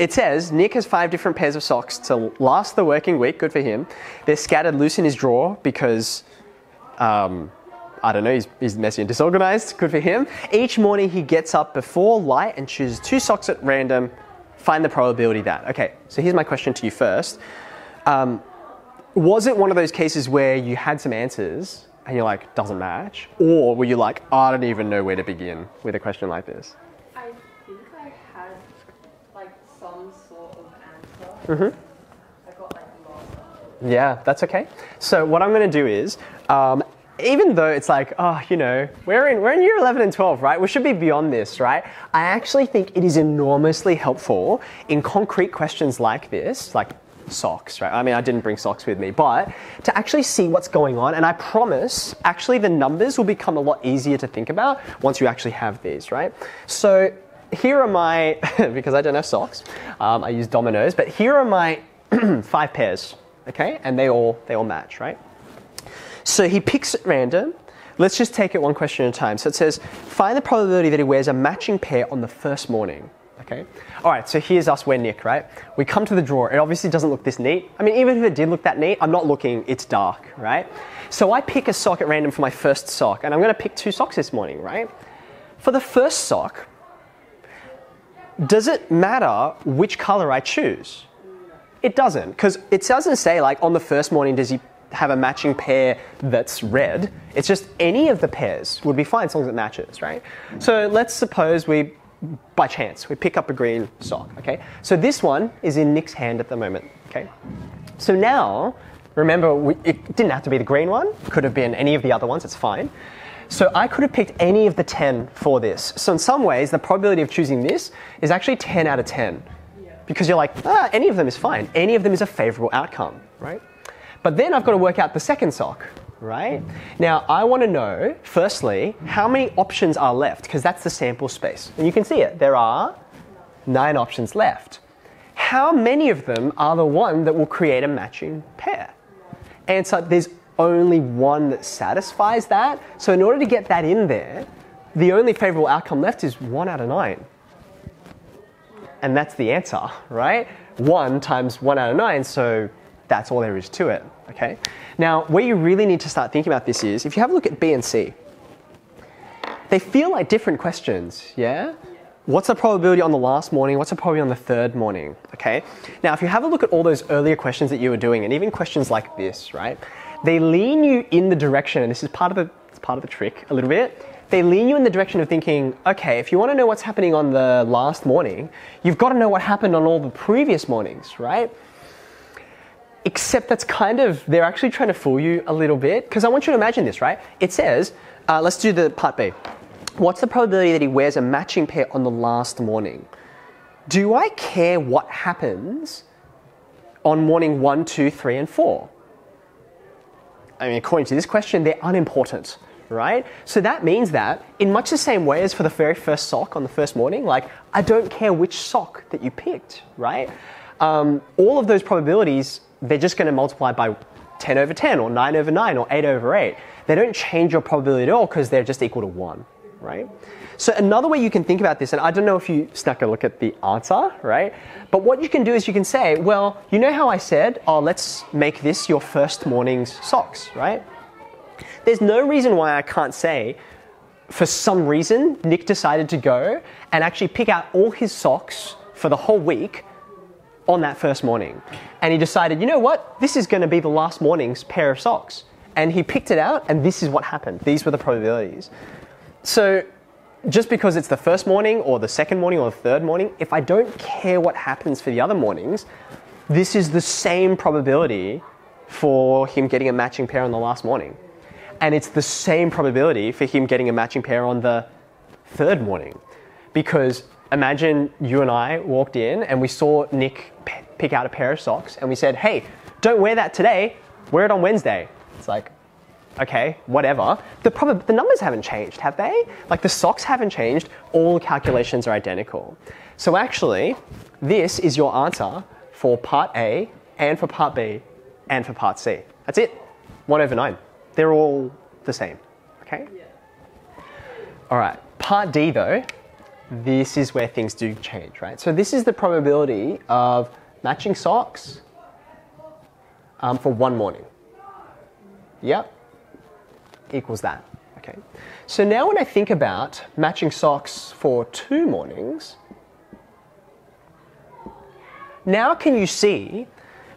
it says Nick has five different pairs of socks to last the working week. Good for him. They're scattered loose in his drawer because, um, I don't know, he's, he's messy and disorganized. Good for him. Each morning he gets up before light and chooses two socks at random. Find the probability that. Okay, so here's my question to you first. Um, was it one of those cases where you had some answers and you're like, doesn't match? Or were you like, I don't even know where to begin with a question like this? I think I had like some sort of answer. Mm-hmm. Yeah, that's okay. So what I'm going to do is, um, even though it's like, oh, you know, we're in we're in year 11 and 12, right? We should be beyond this, right? I actually think it is enormously helpful in concrete questions like this, like socks, right? I mean, I didn't bring socks with me, but to actually see what's going on, and I promise, actually, the numbers will become a lot easier to think about once you actually have these, right? So here are my, because I don't have socks, um, I use dominoes, but here are my five pairs, okay? And they all they all match, right? So he picks at random. Let's just take it one question at a time. So it says, find the probability that he wears a matching pair on the first morning. Okay. All right. So here's us. We're Nick, right? We come to the drawer. It obviously doesn't look this neat. I mean, even if it did look that neat, I'm not looking. It's dark, right? So I pick a sock at random for my first sock, and I'm going to pick two socks this morning, right? For the first sock, does it matter which color I choose? It doesn't, because it doesn't say like on the first morning does he have a matching pair that's red. It's just any of the pairs would be fine as long as it matches, right? So let's suppose we, by chance, we pick up a green sock, okay? So this one is in Nick's hand at the moment, okay? So now, remember, we, it didn't have to be the green one, could have been any of the other ones, it's fine. So I could have picked any of the 10 for this. So in some ways, the probability of choosing this is actually 10 out of 10. Because you're like, ah, any of them is fine. Any of them is a favorable outcome, right? But then I've got to work out the second sock, right? Now I want to know, firstly, how many options are left, because that's the sample space. And you can see it, there are nine options left. How many of them are the one that will create a matching pair? Answer, there's only one that satisfies that. So in order to get that in there, the only favorable outcome left is one out of nine. And that's the answer, right? One times one out of nine, so that's all there is to it, okay? Now, where you really need to start thinking about this is if you have a look at B and C, they feel like different questions, yeah? What's the probability on the last morning? What's the probability on the third morning? Okay? Now, if you have a look at all those earlier questions that you were doing, and even questions like this, right? They lean you in the direction, and this is part of the, it's part of the trick a little bit. They lean you in the direction of thinking, okay, if you want to know what's happening on the last morning, you've got to know what happened on all the previous mornings, right? Except that's kind of, they're actually trying to fool you a little bit. Because I want you to imagine this, right? It says, uh, let's do the part B. What's the probability that he wears a matching pair on the last morning? Do I care what happens on morning one, two, three, and four? I mean, according to this question, they're unimportant, right? So that means that, in much the same way as for the very first sock on the first morning, like, I don't care which sock that you picked, right? Um, all of those probabilities they're just going to multiply by 10 over 10 or 9 over 9 or 8 over 8. They don't change your probability at all because they're just equal to 1, right? So another way you can think about this, and I don't know if you snuck a look at the answer, right? But what you can do is you can say, well, you know how I said, oh, let's make this your first morning's socks, right? There's no reason why I can't say, for some reason, Nick decided to go and actually pick out all his socks for the whole week on that first morning. And he decided, you know what, this is going to be the last morning's pair of socks. And he picked it out, and this is what happened. These were the probabilities. So, just because it's the first morning, or the second morning, or the third morning, if I don't care what happens for the other mornings, this is the same probability for him getting a matching pair on the last morning. And it's the same probability for him getting a matching pair on the third morning. Because imagine you and I walked in and we saw Nick pick out a pair of socks and we said, hey, don't wear that today, wear it on Wednesday. It's like, okay, whatever. The, prob- the numbers haven't changed, have they? Like the socks haven't changed, all calculations are identical. So actually, this is your answer for part A and for part B and for part C. That's it. One over nine. They're all the same. Okay? All right. Part D though, this is where things do change, right? So this is the probability of matching socks um, for one morning. Yep, equals that. Okay. So now when I think about matching socks for two mornings, now can you see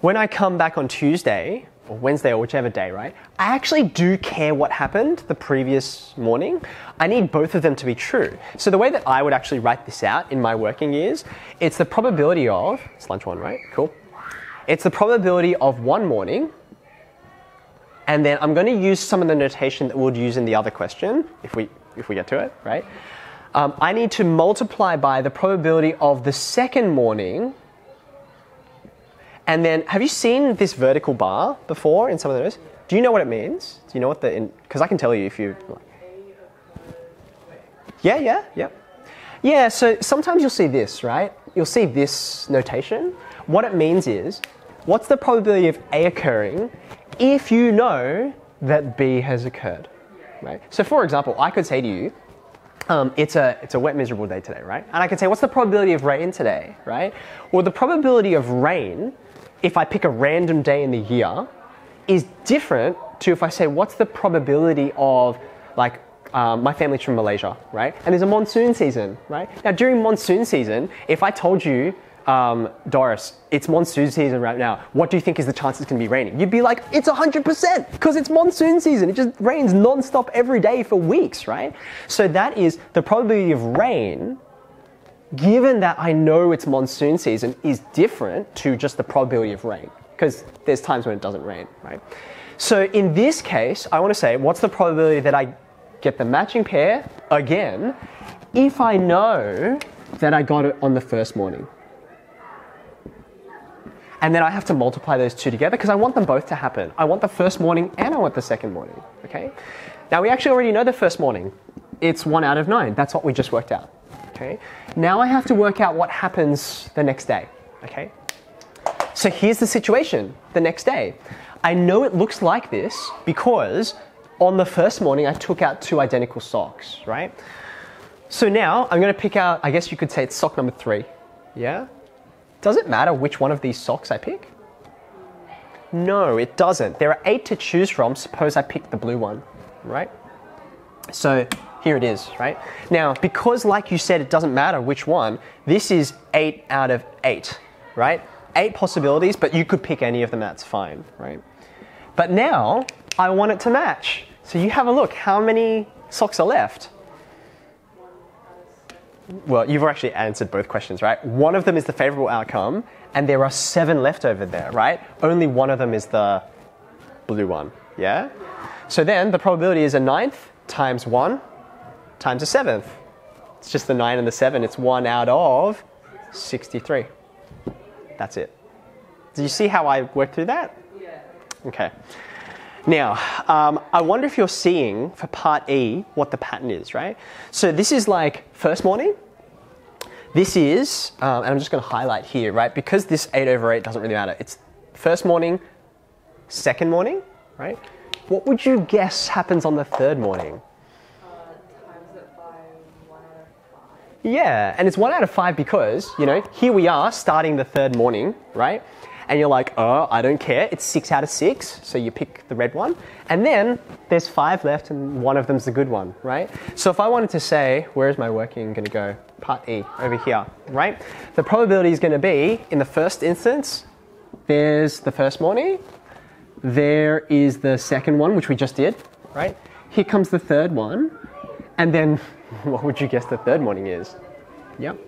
when I come back on Tuesday or Wednesday or whichever day, right? I actually do care what happened the previous morning. I need both of them to be true. So the way that I would actually write this out in my working years, it's the probability of, it's lunch one, right? Cool. It's the probability of one morning and then I'm going to use some of the notation that we'll use in the other question, if we, if we get to it, right? Um, I need to multiply by the probability of the second morning. And then, have you seen this vertical bar before in some of those? Do you know what it means? Do you know what the, because I can tell you if you. Yeah, yeah, yeah. Yeah, so sometimes you'll see this, right? You'll see this notation. What it means is, what's the probability of A occurring if you know that B has occurred, right? So for example, I could say to you, um, it's, a, it's a wet, miserable day today, right? And I could say, what's the probability of rain today, right? Well, the probability of rain, if I pick a random day in the year, is different to if I say, what's the probability of, like, um, my family's from Malaysia, right? And there's a monsoon season, right? Now, during monsoon season, if I told you um, Doris, it's monsoon season right now. What do you think is the chance it's going to be raining? You'd be like, it's 100% because it's monsoon season. It just rains non-stop every day for weeks, right? So that is the probability of rain, given that I know it's monsoon season, is different to just the probability of rain because there's times when it doesn't rain, right? So in this case, I want to say, what's the probability that I get the matching pair again if I know that I got it on the first morning? And then I have to multiply those two together because I want them both to happen. I want the first morning and I want the second morning, okay? Now we actually already know the first morning. It's one out of nine. That's what we just worked out, okay? Now I have to work out what happens the next day, okay? So here's the situation the next day. I know it looks like this because on the first morning I took out two identical socks, right? So now I'm going to pick out, I guess you could say it's sock number three, yeah? Does it matter which one of these socks I pick? No, it doesn't. There are eight to choose from. Suppose I pick the blue one, right? So here it is, right? Now, because like you said, it doesn't matter which one, this is eight out of eight, right? Eight possibilities, but you could pick any of them, that's fine, right? But now I want it to match. So you have a look, how many socks are left? Well, you've actually answered both questions, right? One of them is the favorable outcome, and there are seven left over there, right? Only one of them is the blue one, yeah? So then the probability is a ninth times one times a seventh. It's just the nine and the seven. It's one out of 63. That's it. Do you see how I worked through that? Yeah. Okay. Now, um, I wonder if you're seeing for part E what the pattern is, right? So this is like first morning. This is, um, and I'm just going to highlight here, right? Because this 8 over 8 doesn't really matter. It's first morning, second morning, right? What would you guess happens on the third morning? Yeah, and it's one out of five because, you know, here we are starting the third morning, right? And you're like, oh, I don't care. It's six out of six. So you pick the red one. And then there's five left and one of them's the good one, right? So if I wanted to say, where's my working going to go? Part E, over here, right? The probability is going to be, in the first instance, there's the first morning. There is the second one, which we just did, right? Here comes the third one. And then, what would you guess the third morning is? Yep.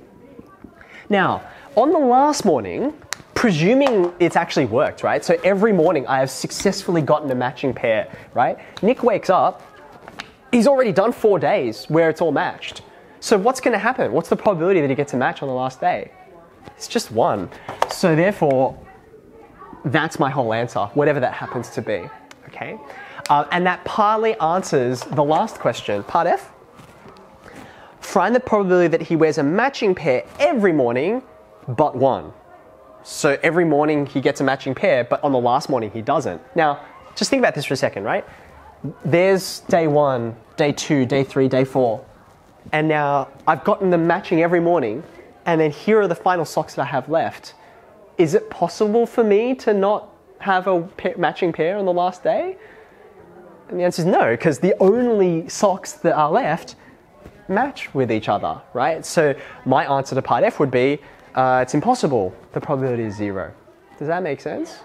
Now, on the last morning, presuming it's actually worked, right? So every morning I have successfully gotten a matching pair, right? Nick wakes up, he's already done four days where it's all matched. So what's going to happen? What's the probability that he gets a match on the last day? It's just one. So therefore, that's my whole answer, whatever that happens to be. Okay? Uh, and that partly answers the last question, part F. Find the probability that he wears a matching pair every morning, but one. So every morning he gets a matching pair, but on the last morning he doesn't. Now, just think about this for a second, right? There's day one, day two, day three, day four. And now I've gotten them matching every morning, and then here are the final socks that I have left. Is it possible for me to not have a matching pair on the last day? And the answer is no, because the only socks that are left match with each other, right? So my answer to part F would be uh, it's impossible. The probability is zero. Does that make sense?